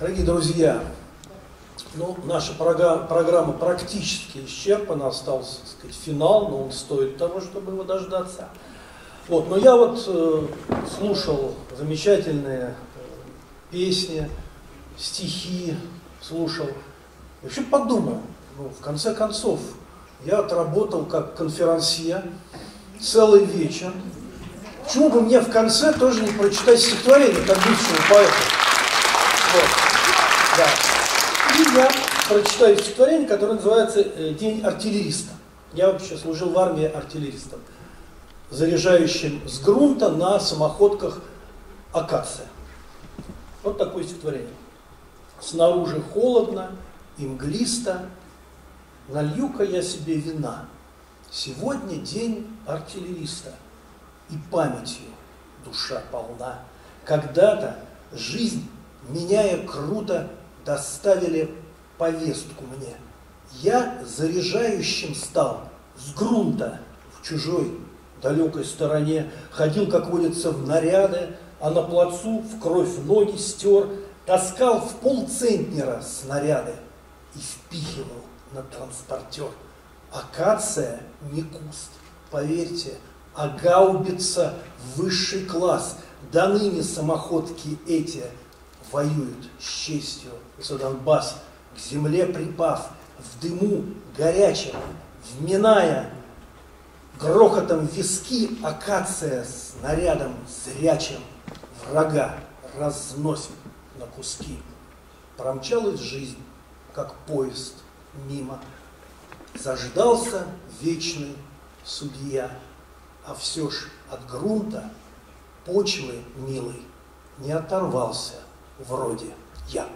Дорогие друзья, ну, наша программа, практически исчерпана, остался, так сказать, финал, но он стоит того, чтобы его дождаться. Вот, но я вот э, слушал замечательные э, песни, стихи, слушал. И вообще подумал, ну, в конце концов, я отработал как конферансье целый вечер. Почему бы мне в конце тоже не прочитать стихотворение, как бывшего поэта? Вот. Да. И я прочитаю стихотворение, которое называется э, «День артиллериста». Я вообще служил в армии артиллеристом, заряжающим с грунта на самоходках акация. Вот такое стихотворение. Снаружи холодно и мглисто, налью-ка я себе вина. Сегодня день артиллериста, и памятью душа полна. Когда-то жизнь, меняя круто, доставили повестку мне. Я заряжающим стал с грунта в чужой далекой стороне, ходил, как водится, в наряды, а на плацу в кровь ноги стер, таскал в полцентнера снаряды и впихивал на транспортер. Акация не куст, поверьте, а гаубица высший класс. До ныне самоходки эти воюют с честью за Донбасс, к земле припав, в дыму горячем, вминая грохотом виски, акация снарядом зрячим врага разносит на куски. Промчалась жизнь, как поезд мимо. Заждался вечный судья, а все ж от грунта почвы милый не оторвался вроде я.